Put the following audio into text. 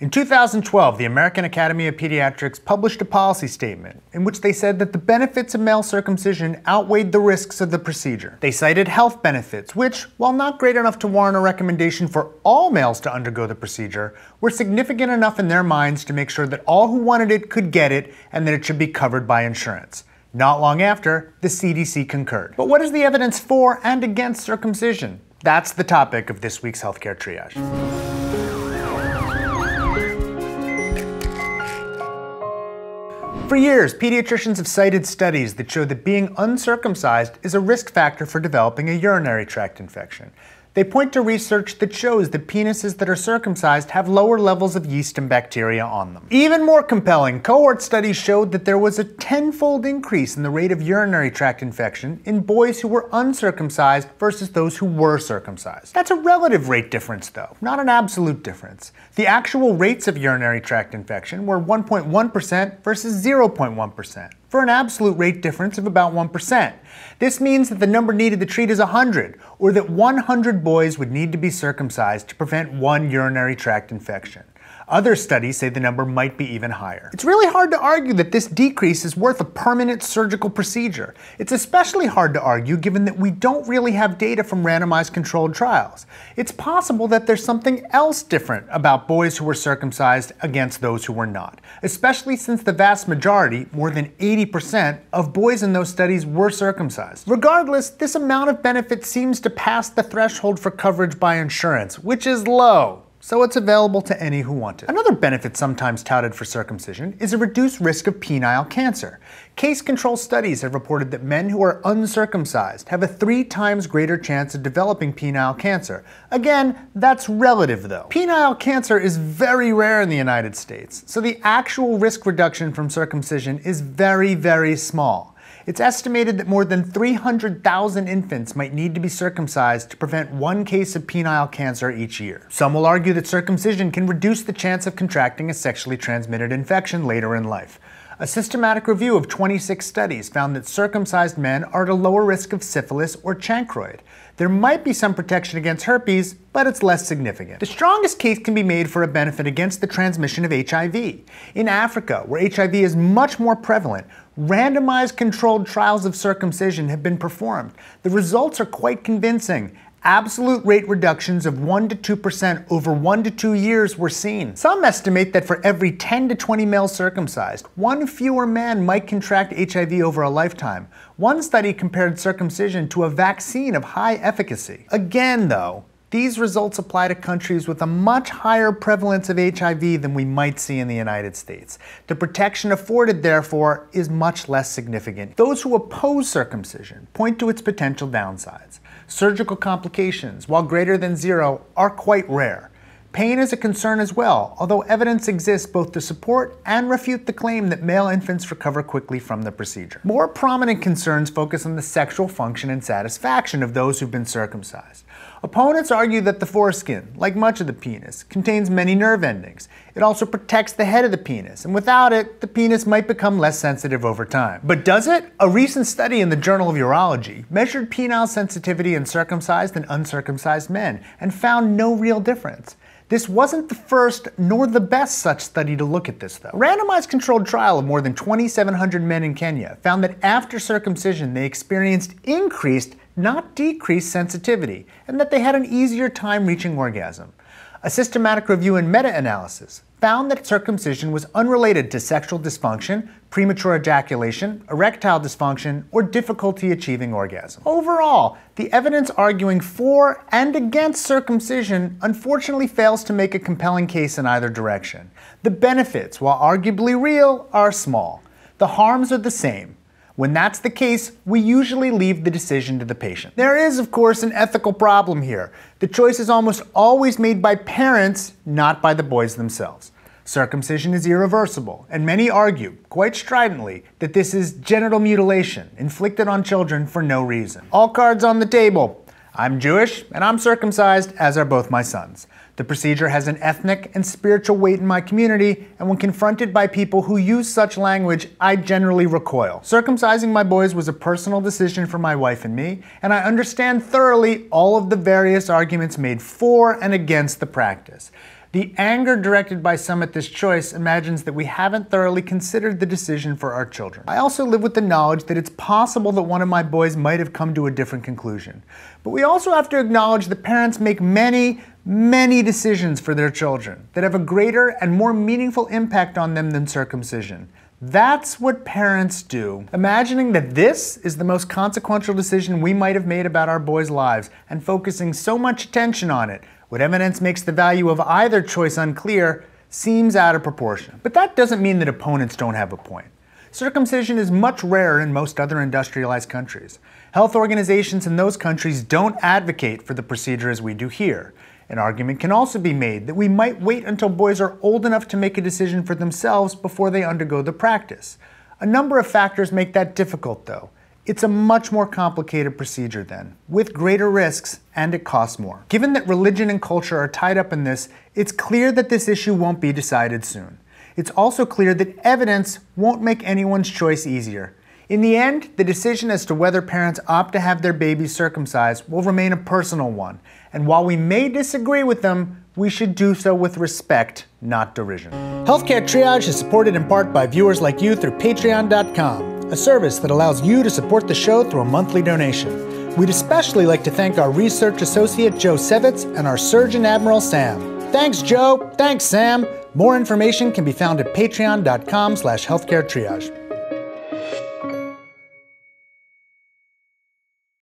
In 2012, the American Academy of Pediatrics published a policy statement in which they said that the benefits of male circumcision outweighed the risks of the procedure. They cited health benefits, which, while not great enough to warrant a recommendation for all males to undergo the procedure, were significant enough in their minds to make sure that all who wanted it could get it and that it should be covered by insurance. Not long after, the CDC concurred. But what is the evidence for and against circumcision? That's the topic of this week's Healthcare Triage. For years, pediatricians have cited studies that show that being uncircumcised is a risk factor for developing a urinary tract infection. They point to research that shows that penises that are circumcised have lower levels of yeast and bacteria on them. Even more compelling, cohort studies showed that there was a tenfold increase in the rate of urinary tract infection in boys who were uncircumcised versus those who were circumcised. That's a relative rate difference, though, not an absolute difference. The actual rates of urinary tract infection were 1.1% versus 0.1% for an absolute rate difference of about 1%. This means that the number needed to treat is 100, or that 100 boys would need to be circumcised to prevent one urinary tract infection. Other studies say the number might be even higher. It's really hard to argue that this decrease is worth a permanent surgical procedure. It's especially hard to argue given that we don't really have data from randomized controlled trials. It's possible that there's something else different about boys who were circumcised against those who were not, especially since the vast majority, more than 80%, of boys in those studies were circumcised. Regardless, this amount of benefit seems to pass the threshold for coverage by insurance, which is low so it's available to any who want it. Another benefit sometimes touted for circumcision is a reduced risk of penile cancer. Case control studies have reported that men who are uncircumcised have a three times greater chance of developing penile cancer. Again, that's relative though. Penile cancer is very rare in the United States, so the actual risk reduction from circumcision is very, very small. It's estimated that more than 300,000 infants might need to be circumcised to prevent one case of penile cancer each year. Some will argue that circumcision can reduce the chance of contracting a sexually transmitted infection later in life. A systematic review of 26 studies found that circumcised men are at a lower risk of syphilis or chancroid. There might be some protection against herpes, but it's less significant. The strongest case can be made for a benefit against the transmission of HIV. In Africa, where HIV is much more prevalent, randomized controlled trials of circumcision have been performed. The results are quite convincing. Absolute rate reductions of 1 to 2% over 1 to 2 years were seen. Some estimate that for every 10 to 20 males circumcised, one fewer man might contract HIV over a lifetime. One study compared circumcision to a vaccine of high efficacy. Again, though, these results apply to countries with a much higher prevalence of HIV than we might see in the United States. The protection afforded, therefore, is much less significant. Those who oppose circumcision point to its potential downsides. Surgical complications, while greater than zero, are quite rare. Pain is a concern as well, although evidence exists both to support and refute the claim that male infants recover quickly from the procedure. More prominent concerns focus on the sexual function and satisfaction of those who've been circumcised. Opponents argue that the foreskin, like much of the penis, contains many nerve endings. It also protects the head of the penis, and without it, the penis might become less sensitive over time. But does it? A recent study in the Journal of Urology measured penile sensitivity in circumcised and uncircumcised men and found no real difference. This wasn't the first nor the best such study to look at this, though. A randomized controlled trial of more than 2,700 men in Kenya found that after circumcision they experienced increased, not decreased sensitivity, and that they had an easier time reaching orgasm. A systematic review and meta analysis found that circumcision was unrelated to sexual dysfunction, premature ejaculation, erectile dysfunction, or difficulty achieving orgasm. Overall, the evidence arguing for and against circumcision unfortunately fails to make a compelling case in either direction. The benefits, while arguably real, are small. The harms are the same. When that's the case, we usually leave the decision to the patient. There is, of course, an ethical problem here. The choice is almost always made by parents, not by the boys themselves. Circumcision is irreversible, and many argue, quite stridently, that this is genital mutilation inflicted on children for no reason. All cards on the table. I'm Jewish, and I'm circumcised, as are both my sons. The procedure has an ethnic and spiritual weight in my community, and when confronted by people who use such language, I generally recoil. Circumcising my boys was a personal decision for my wife and me, and I understand thoroughly all of the various arguments made for and against the practice. The anger directed by some at this choice imagines that we haven't thoroughly considered the decision for our children. I also live with the knowledge that it's possible that one of my boys might have come to a different conclusion. But we also have to acknowledge that parents make many, many decisions for their children that have a greater and more meaningful impact on them than circumcision. That's what parents do. Imagining that this is the most consequential decision we might have made about our boys' lives and focusing so much attention on it what evidence makes the value of either choice unclear seems out of proportion. But that doesn't mean that opponents don't have a point. Circumcision is much rarer in most other industrialized countries. Health organizations in those countries don't advocate for the procedure as we do here. An argument can also be made that we might wait until boys are old enough to make a decision for themselves before they undergo the practice. A number of factors make that difficult, though. It's a much more complicated procedure then, with greater risks, and it costs more. Given that religion and culture are tied up in this, it's clear that this issue won't be decided soon. It's also clear that evidence won't make anyone's choice easier. In the end, the decision as to whether parents opt to have their babies circumcised will remain a personal one, and while we may disagree with them, we should do so with respect, not derision. Healthcare Triage is supported in part by viewers like you through patreon.com a service that allows you to support the show through a monthly donation. We'd especially like to thank our research associate Joe Sevitz and our Surgeon Admiral Sam. Thanks, Joe. Thanks, Sam. More information can be found at patreon.com slash healthcaretriage.